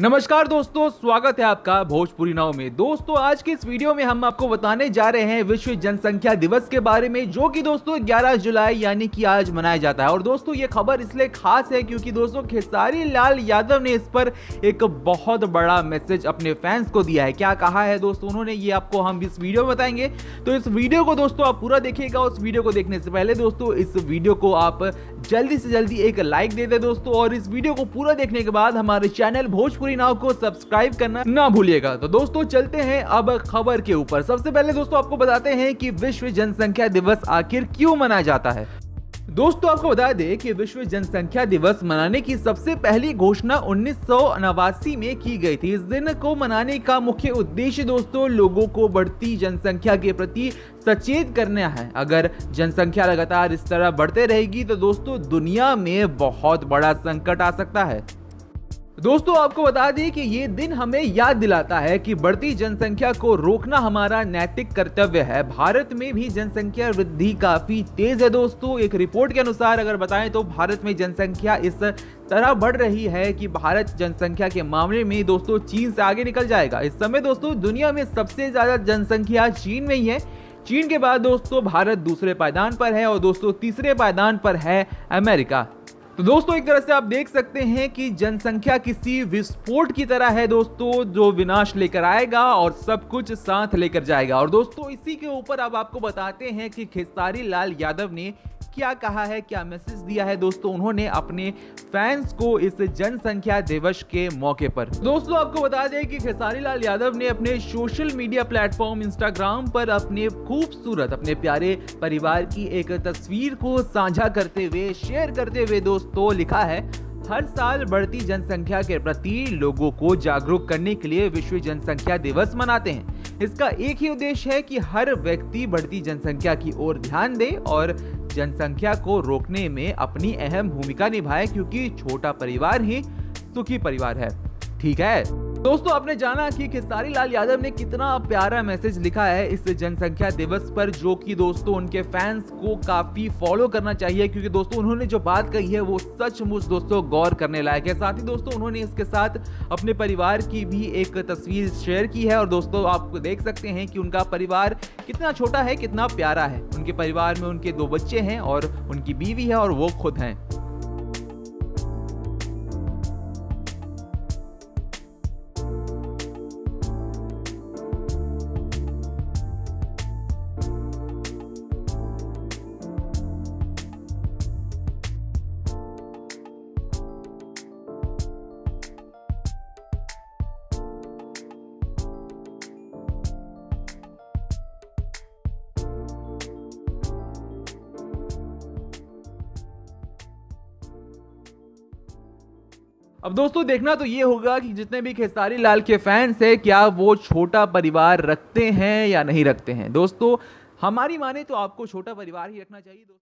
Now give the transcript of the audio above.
नमस्कार दोस्तों, स्वागत है आपका भोजपुरी नाव में। दोस्तों, आज के इस वीडियो में हम आपको बताने जा रहे हैं विश्व जनसंख्या दिवस के बारे में, जो कि दोस्तों 11 जुलाई यानी कि आज मनाया जाता है। और दोस्तों, ये खबर इसलिए खास है क्योंकि दोस्तों, खेसारी लाल यादव ने इस पर एक बहुत बड़ा मैसेज अपने फैंस को दिया है। क्या कहा है दोस्तों उन्होंने, ये आपको हम इस वीडियो में बताएँगे। तो इस वीडियो को दोस्तों आप पूरा देखिएगा। उस वीडियो को देखने से पहले दोस्तों, इस वीडियो को आप जल्दी से जल्दी एक लाइक दे दे दोस्तों। और इस वीडियो को पूरा देखने के बाद हमारे चैनल भोजपुरी भोजपुरी नाव को सब्सक्राइब करना ना भूलिएगा। तो दोस्तों, चलते हैं अब खबर के ऊपर। सबसे पहले दोस्तों, आपको बताते हैं कि विश्व जनसंख्या दिवस आखिर क्यों मनाया जाता है? दोस्तों, आपको बता दें कि विश्व जनसंख्या दिवस मनाने की सबसे पहली घोषणा उन्नीस में की गई थी। इस दिन को मनाने का मुख्य उद्देश्य दोस्तों, लोगों को बढ़ती जनसंख्या के प्रति सचेत करना है। अगर जनसंख्या लगातार इस तरह बढ़ते रहेगी तो दोस्तों, दुनिया में बहुत बड़ा संकट आ सकता है। दोस्तों, आपको बता दें कि ये दिन हमें याद दिलाता है कि बढ़ती जनसंख्या को रोकना हमारा नैतिक कर्तव्य है। भारत में भी जनसंख्या वृद्धि काफ़ी तेज है दोस्तों। एक रिपोर्ट के अनुसार अगर बताएँ तो भारत में जनसंख्या इस तरह बढ़ रही है कि भारत जनसंख्या के मामले में दोस्तों चीन से आगे निकल जाएगा। इस समय दोस्तों दुनिया में सबसे ज़्यादा जनसंख्या चीन में ही है। चीन के बाद दोस्तों भारत दूसरे पायदान पर है और दोस्तों तीसरे पायदान पर है अमेरिका। तो दोस्तों, एक तरह से आप देख सकते हैं कि जनसंख्या किसी विस्फोट की तरह है दोस्तों, जो विनाश लेकर आएगा और सब कुछ साथ लेकर जाएगा। और दोस्तों, इसी के ऊपर अब आपको बताते हैं कि खेसारी लाल यादव ने क्या कहा है, क्या मैसेज दिया है? दोस्तों, उन्होंने अपने फैंस को इस जनसंख्या दिवस के मौके पर। दोस्तों, आपको बता दें कि खेसारी लाल यादव ने अपने सोशल मीडिया प्लेटफॉर्म इंस्टाग्राम पर अपने खूबसूरत, अपने प्यारे परिवार की एक तस्वीर को साझा करते हुए शेयर करते हुए दोस्तों, लिखा है, हर साल बढ़ती जनसंख्या के प्रति लोगों को जागरूक करने के लिए विश्व जनसंख्या दिवस मनाते हैं। इसका एक ही उद्देश्य है कि हर व्यक्ति बढ़ती जनसंख्या की ओर ध्यान दे और जनसंख्या को रोकने में अपनी अहम भूमिका निभाए, क्योंकि छोटा परिवार ही सुखी परिवार है। ठीक है? दोस्तों, आपने जाना कि खेसारी लाल यादव ने कितना प्यारा मैसेज लिखा है इस जनसंख्या दिवस पर, जो कि दोस्तों उनके फैंस को काफ़ी फॉलो करना चाहिए, क्योंकि दोस्तों उन्होंने जो बात कही है वो सचमुच दोस्तों गौर करने लायक है। साथ ही दोस्तों उन्होंने इसके साथ अपने परिवार की भी एक तस्वीर शेयर की है, और दोस्तों आप देख सकते हैं कि उनका परिवार कितना छोटा है, कितना प्यारा है। उनके परिवार में उनके दो बच्चे हैं और उनकी बीवी है और वो खुद हैं। अब दोस्तों, देखना तो ये होगा कि जितने भी खेसारी लाल के फैंस हैं, क्या वो छोटा परिवार रखते हैं या नहीं रखते हैं? दोस्तों, हमारी माने तो आपको छोटा परिवार ही रखना चाहिए, दोस्तों।